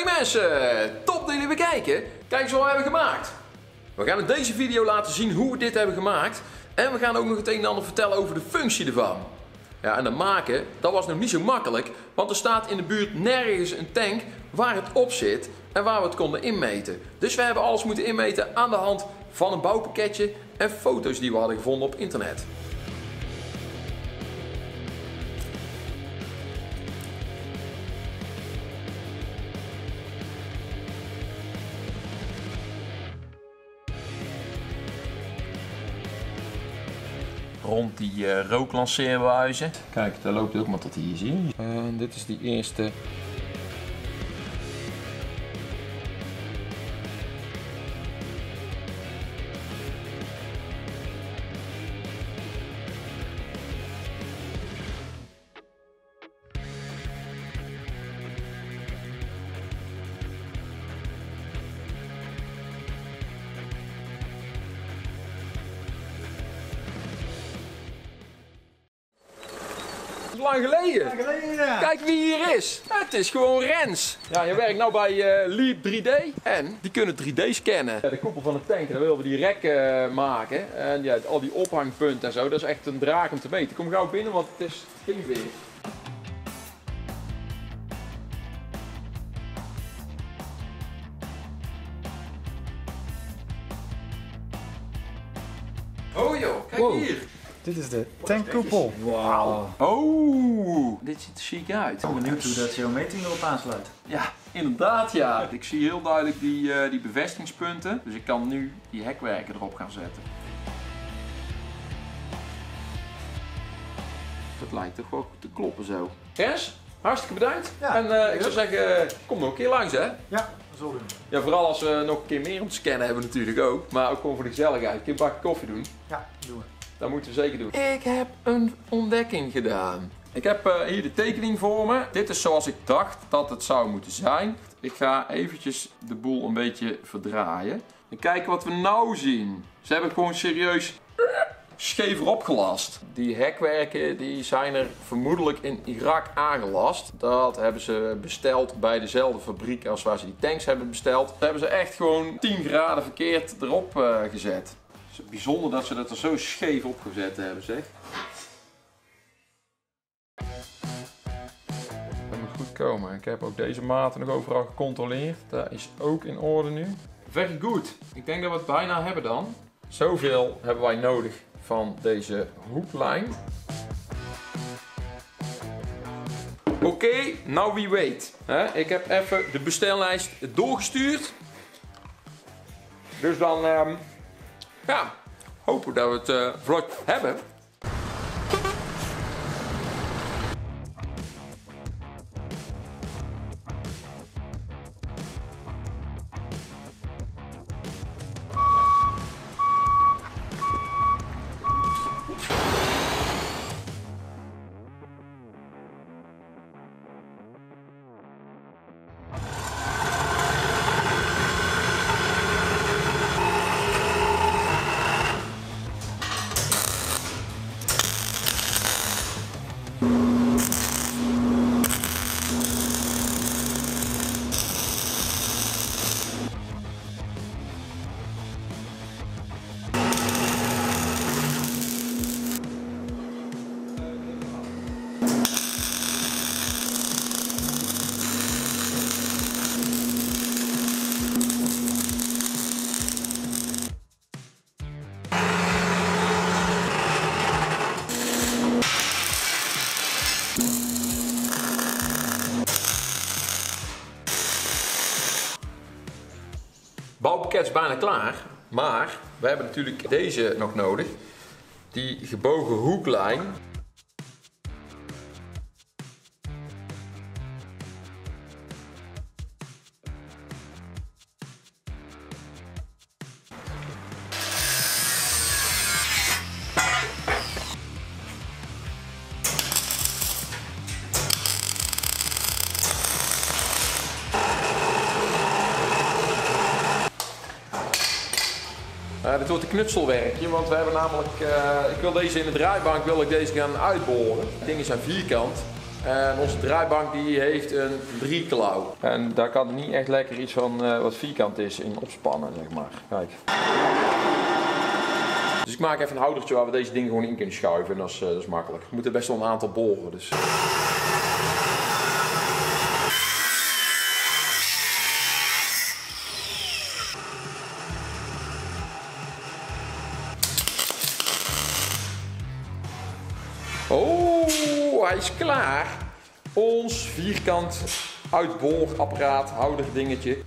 Hey mensen, top dat jullie weer kijken. Kijk eens wat we hebben gemaakt. We gaan in deze video laten zien hoe we dit hebben gemaakt. En we gaan ook nog het een en ander vertellen over de functie ervan. Ja, en dat maken, dat was nog niet zo makkelijk. Want er staat in de buurt nergens een tank waar het op zit en waar we het konden inmeten. Dus we hebben alles moeten inmeten aan de hand van een bouwpakketje en foto's die we hadden gevonden op internet. Rond die uh, rooklanceerbuizen. Kijk, daar loopt ook maar tot hier, zie je. En dit is die eerste lang geleden. Kijk wie hier is. Het is gewoon Rens. Ja, je werkt nou bij uh, Leap 3D. En die kunnen 3D scannen. De koepel van de tank, daar willen we die rek uh, maken. En ja, al die ophangpunten en zo, dat is echt een draak om te meten. Kom gauw binnen, want het is geen weer. Oh joh, kijk wow. hier. Dit is de tankkoepel. Wauw. Oh, dit ziet er chic uit. Ik ben benieuwd hoe dat jouw meting erop aansluit. Ja, inderdaad ja. Ik zie heel duidelijk die, uh, die bevestigingspunten. Dus ik kan nu die hekwerken erop gaan zetten. Dat lijkt toch wel te kloppen zo. Yes, hartstikke bedankt. Ja, en uh, ik zou zeggen, kom nog een keer langs hè. Ja, zo doen. Ja, vooral als we nog een keer meer om te scannen hebben natuurlijk ook. Maar ook gewoon voor de gezelligheid. Een keer een bakje koffie doen. Ja, doen we. Dat moeten we zeker doen. Ik heb een ontdekking gedaan. Ik heb uh, hier de tekening voor me. Dit is zoals ik dacht dat het zou moeten zijn. Ik ga eventjes de boel een beetje verdraaien. En kijken wat we nou zien. Ze hebben gewoon serieus scheef erop gelast. Die hekwerken die zijn er vermoedelijk in Irak aangelast. Dat hebben ze besteld bij dezelfde fabriek als waar ze die tanks hebben besteld. Dat hebben ze echt gewoon 10 graden verkeerd erop uh, gezet. Is bijzonder dat ze dat er zo scheef opgezet hebben, zeg. Dat moet goed komen. Ik heb ook deze maten nog overal gecontroleerd. Dat is ook in orde nu. Very good. Ik denk dat we het bijna hebben dan. Zoveel hebben wij nodig van deze hoeklijn. Oké, okay, now we wait. Ik heb even de bestellijst doorgestuurd. Dus dan um, ja, hopen dat we het uh, vlot hebben. Is bijna klaar. Maar we hebben natuurlijk deze nog nodig. Die gebogen hoeklijn. Uh, dit wordt een knutselwerkje, want we hebben namelijk, uh, ik wil deze in de draaibank wil ik deze gaan uitboren. De dingen zijn vierkant En onze draaibank die heeft een drieklauw. En daar kan niet echt lekker iets van eh, wat vierkant is in opspannen, zeg maar. Kijk. Dus ik maak even een houdertje waar we deze dingen gewoon in kunnen schuiven. En dat is, eh, dat is makkelijk. We moeten best wel een aantal boren. Dus. Oh, hij is klaar. Ons vierkant uitboorapparaat, houder dingetje.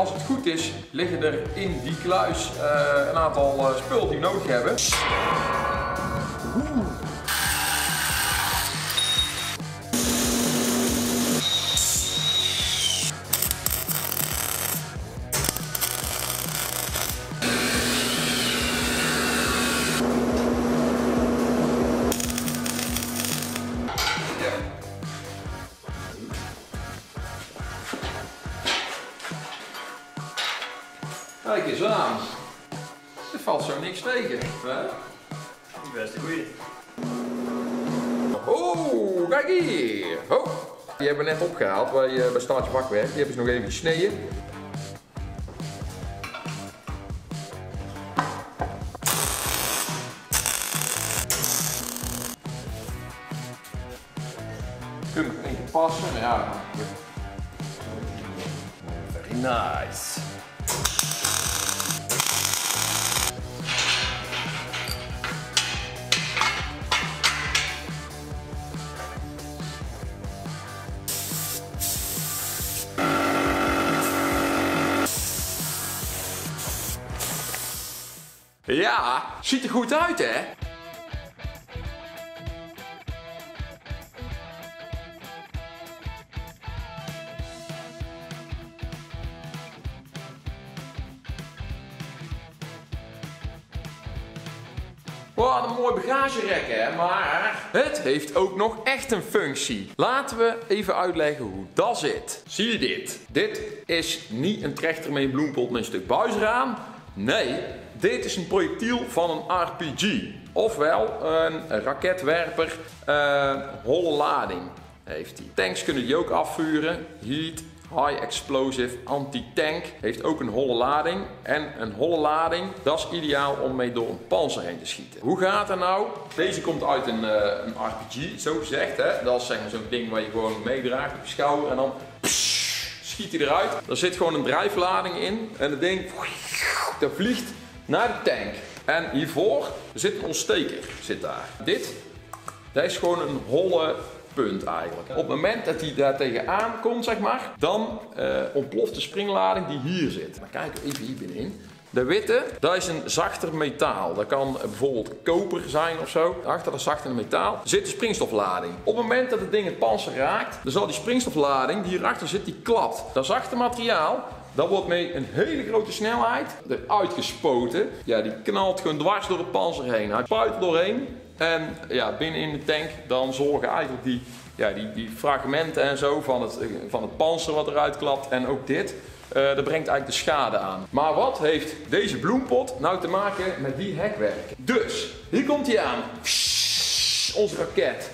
Als het goed is, liggen er in die kluis eh, een aantal uh, spullen die we nodig hebben. Niks tegen. Hè? Die best een goeie. Oh, kijk hier. Oh. Die hebben we net opgehaald bij, uh, bij Staartje Bakwerk. Die hebben ze nog even gesneden. Kunnen we één keer passen, ja. Very nice. Ja, ziet er goed uit hè? Wat een mooi bagagerek hè, maar het heeft ook nog echt een functie. Laten we even uitleggen hoe dat zit. Zie je dit? Dit is niet een trechter met een bloempot met een stuk buisraam. Nee, dit is een projectiel van een RPG. Ofwel een raketwerper, uh, holle lading heeft hij. Tanks kunnen die ook afvuren. Heat, High Explosive Anti-Tank heeft ook een holle lading. En een holle lading, dat is ideaal om mee door een panzer heen te schieten. Hoe gaat dat nou? Deze komt uit een, een RPG, zo gezegd. Hè? Dat is zeg maar zo'n ding waar je gewoon meedraagt op je schouder en dan pssst, schiet hij eruit. Er zit gewoon een drijflading in en het ding dat vliegt naar de tank. En hiervoor zit een ontsteker, zit daar. Dit, dat is gewoon een holle punt eigenlijk. Op het moment dat hij daar tegenaan komt, zeg maar, dan uh, ontploft de springlading die hier zit. Maar kijk even hier binnenin. De witte, dat is een zachter metaal. Dat kan bijvoorbeeld koper zijn of zo. Achter dat zachte metaal zit de springstoflading. Op het moment dat het ding het panzer raakt, dan zal die springstoflading die hierachter zit, die klapt. Dat zachte materiaal, dat wordt met een hele grote snelheid eruit gespoten. Ja, die knalt gewoon dwars door het panzer heen. Hij spuit er doorheen. En ja, binnen in de tank dan zorgen eigenlijk die, ja, die, die fragmenten en zo van het, van het panzer wat eruit klapt. En ook dit. Uh, dat brengt eigenlijk de schade aan. Maar wat heeft deze bloempot nou te maken met die hekwerken? Dus, hier komt hij aan. Onze raket.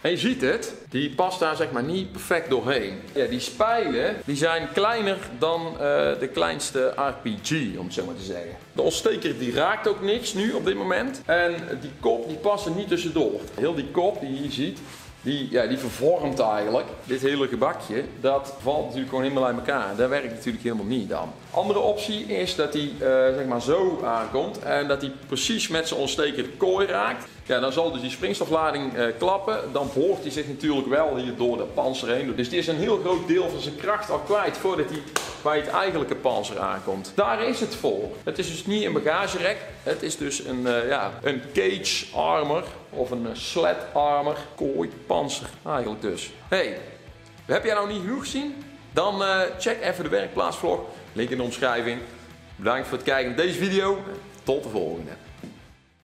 En je ziet het, die past daar zeg maar niet perfect doorheen. Ja, die spijlen die zijn kleiner dan uh, de kleinste RPG, om het zo maar te zeggen. De ontsteker die raakt ook niks nu op dit moment. En die kop die past er niet tussendoor. Heel die kop die je hier ziet, die, ja, die vervormt eigenlijk. Dit hele gebakje, dat valt natuurlijk gewoon helemaal uit elkaar. Dat werkt natuurlijk helemaal niet dan. Andere optie is dat hij uh, zeg maar zo aankomt en dat hij precies met zijn ontsteker de kooi raakt. Ja, dan zal dus die springstoflading eh, klappen. Dan boort hij zich natuurlijk wel hier door de panzer heen. Dus die is een heel groot deel van zijn kracht al kwijt voordat hij bij het eigenlijke panzer aankomt. Daar is het voor. Het is dus niet een bagagerek. Het is dus een, eh, ja, een cage armor of een uh, sled armor. Kooi, panzer eigenlijk dus. Hey, heb jij nou niet genoeg gezien? Dan uh, check even de werkplaatsvlog. Link in de omschrijving. Bedankt voor het kijken naar deze video. Tot de volgende.